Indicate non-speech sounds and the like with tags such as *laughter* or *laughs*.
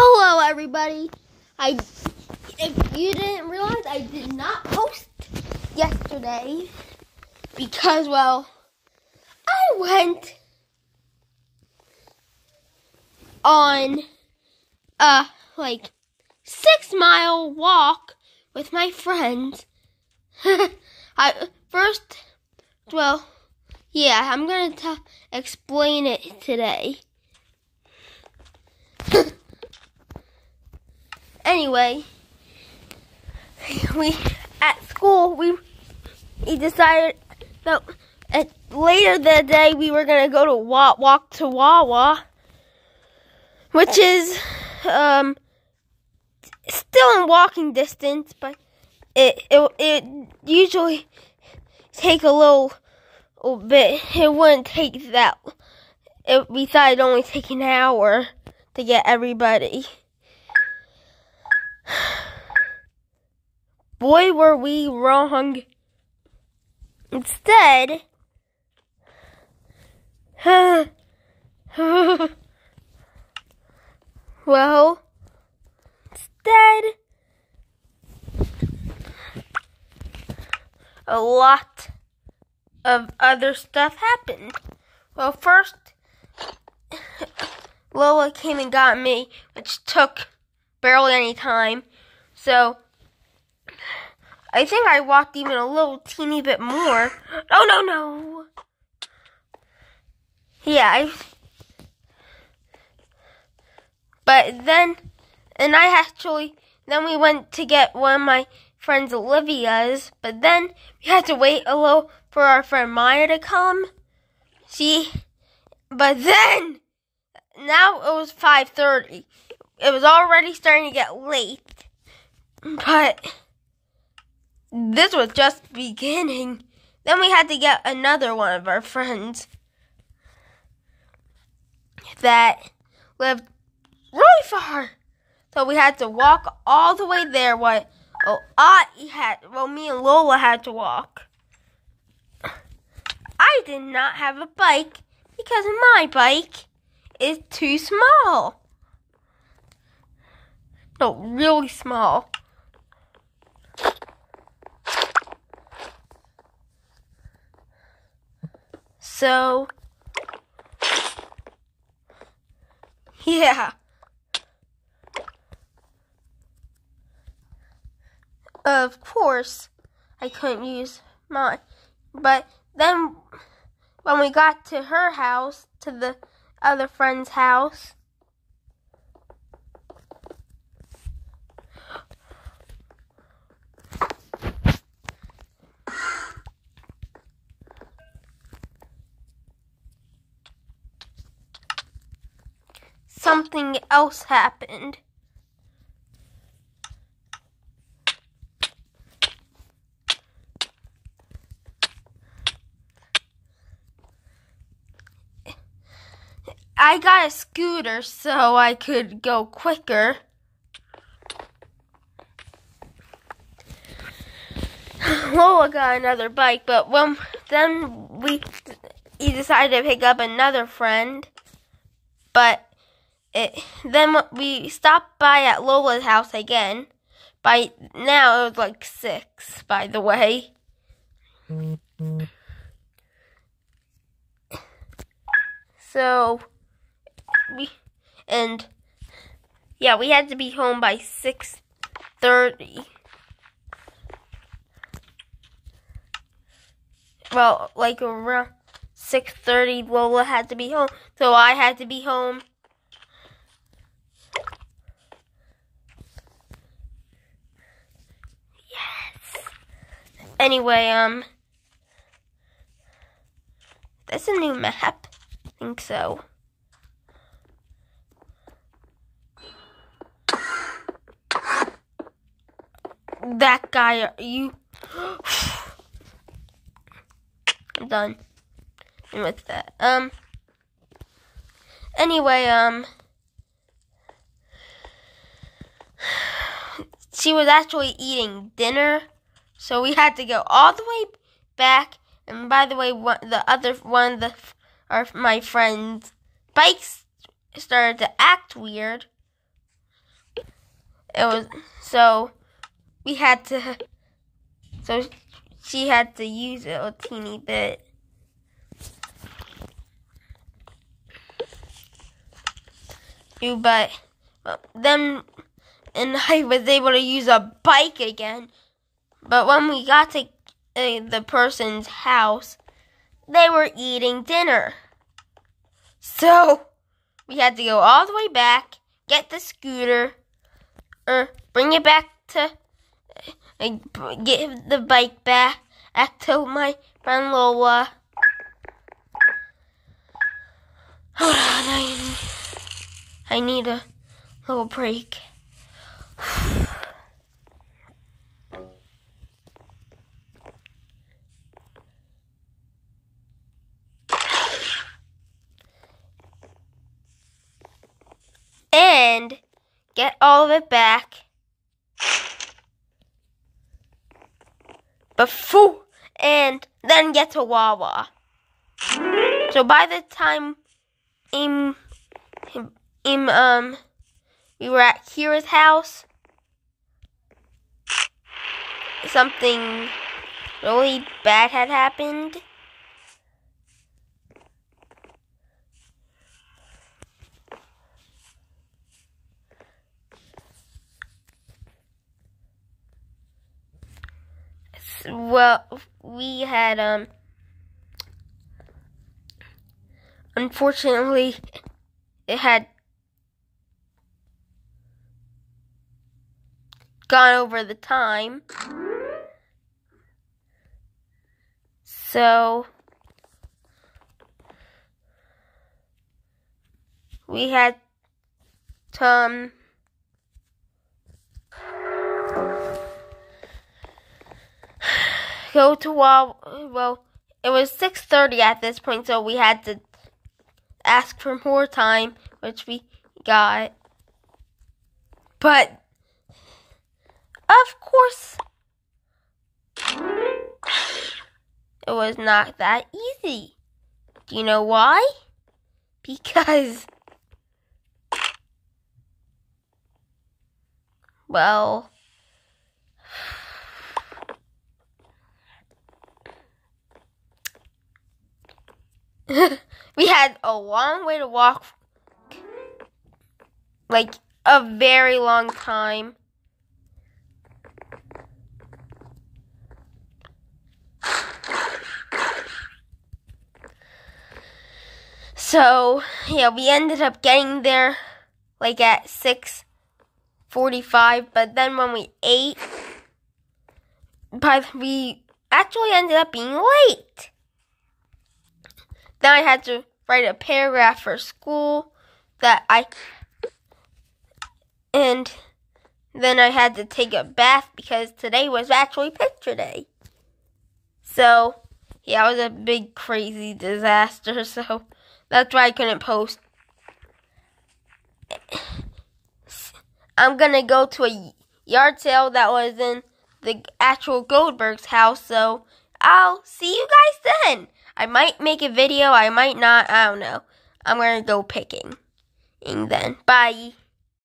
Hello, everybody. I, if you didn't realize, I did not post yesterday because, well, I went on a like six mile walk with my friends. *laughs* I first, well, yeah, I'm gonna t- explain it today. Anyway, we at school we we decided that at, later that day we were gonna go to walk, walk to Wawa, which is um still in walking distance, but it it it usually take a little, little bit. It wouldn't take that. It, we thought it'd only take an hour to get everybody. Boy, were we wrong. Instead, *laughs* well, instead, a lot of other stuff happened. Well, first, Lola came and got me, which took barely any time. So, I think I walked even a little teeny bit more. Oh, no, no. Yeah, I. But then, and I actually, then we went to get one of my friends Olivia's, but then we had to wait a little for our friend Maya to come. See, but then, now it was 5.30. It was already starting to get late, but this was just beginning. Then we had to get another one of our friends that lived really far. So we had to walk all the way there. What? Oh, I had. Well, me and Lola had to walk. I did not have a bike because my bike is too small. No, really small. So, yeah. Of course, I couldn't use mine. But then, when we got to her house, to the other friend's house, something else happened. I got a scooter so I could go quicker. *sighs* Lola got another bike, but when then we he decided to pick up another friend, but it, then we stopped by at Lola's house again. By now it was like six, by the way. So we and yeah, we had to be home by six thirty. Well, like around six thirty, Lola had to be home, so I had to be home Anyway, um, that's a new map. I think so. That guy, are you? *sighs* I'm done and with that. Um. Anyway, um. *sighs* She was actually eating dinner so we had to go all the way back. And by the way, one, the other one, of the our my friend's bikes started to act weird. it was so we had to so she had to use it a teeny bit. But then and I was able to use a bike again. But when we got to uh, the person's house, they were eating dinner. So we had to go all the way back, get the scooter, or er, bring it back to uh, get the bike back, back to my friend Lola. Hold on, I, I need a little break. And get all of it back before and then get to Wawa. So by the time in, in um we were at Kira's house, something really bad had happened. Well, we had um unfortunately it had gone over the time. So we had to um, go to. Well, it was six thirty at this point, so we had to ask for more time, which we got. But of course, it was not that easy. Do you know why? Because, well, *laughs* we had a long way to walk, like a very long time. So, yeah, we ended up getting there like at 6:45, but then when we ate, but we actually ended up being late. Then I had to write a paragraph for school that I and then I had to take a bath because today was actually picture day. So, yeah, it was a big crazy disaster, *laughs* so that's why I couldn't post. I'm gonna go to a yard sale that was in the actual Goldberg's house, so I'll see you guys then. I might make a video, I might not, I don't know. I'm gonna go picking. And then, bye.